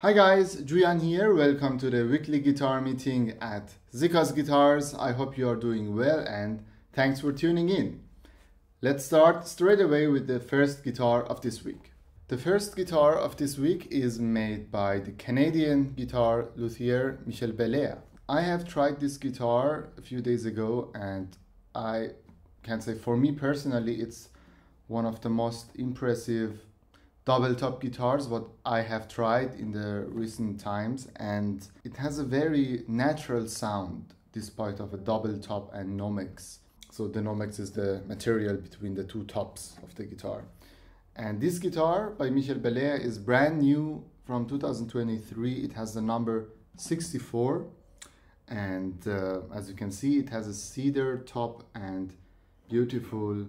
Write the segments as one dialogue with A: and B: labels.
A: Hi guys, Julian here. Welcome to the weekly guitar meeting at Siccas Guitars. I hope you are doing well and thanks for tuning in. Let's start straight away with the first guitar of this week. The first guitar of this week is made by the Canadian guitar luthier Michel Belair. I have tried this guitar a few days ago and I can say for me personally it's one of the most impressive double top guitars what I have tried in the recent times and it has a very natural sound despite of a double top and Nomex. So the Nomex is the material between the two tops of the guitar. And this guitar by Michel Belair is brand new from 2023. It has the number 64 and uh, as you can see it has a cedar top and beautiful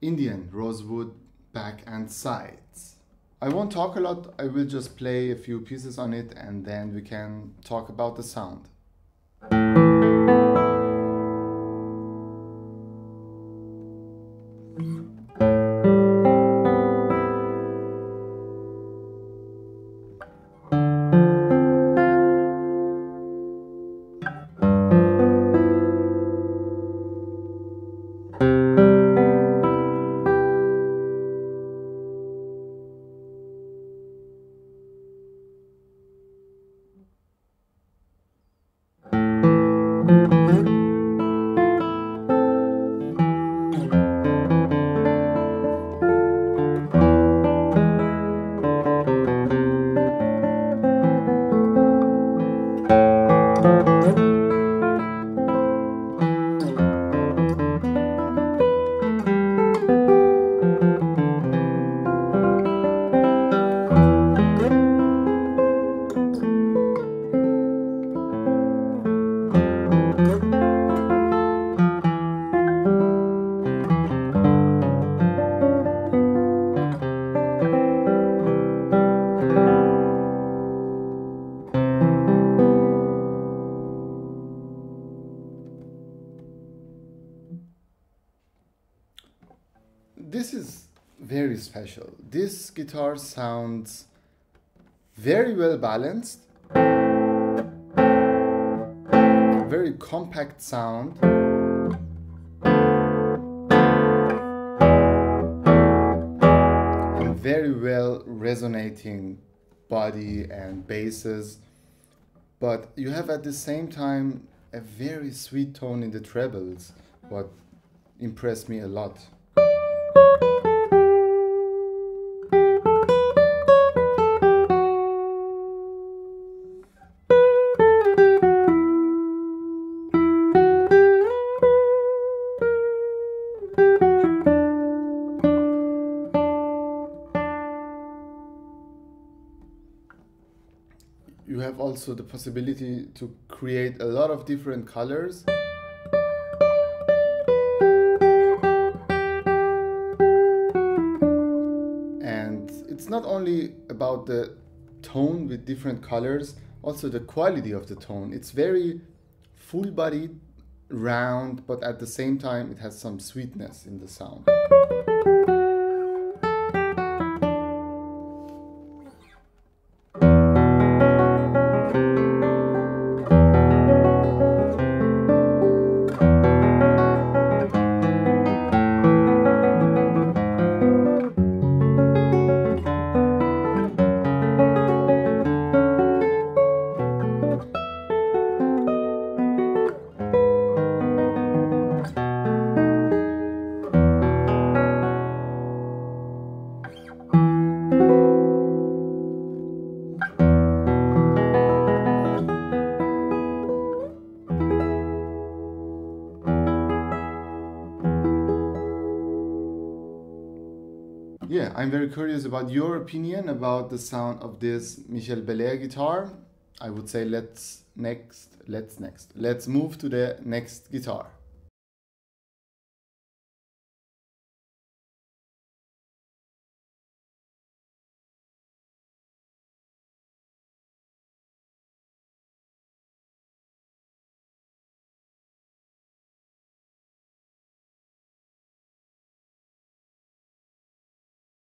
A: Indian rosewood back and sides. I won't talk a lot, I will just play a few pieces on it and then we can talk about the sound. This is very special. This guitar sounds very well balanced, very compact sound. and Very well resonating body and basses, but you have at the same time a very sweet tone in the trebles, what impressed me a lot. You have also the possibility to create a lot of different colors. And it's not only about the tone with different colors, also the quality of the tone. It's very full bodied, round, but at the same time it has some sweetness in the sound. Yeah, I'm very curious about your opinion about the sound of this Michel Belair guitar. I would say let's next, let's next, let's move to the next guitar.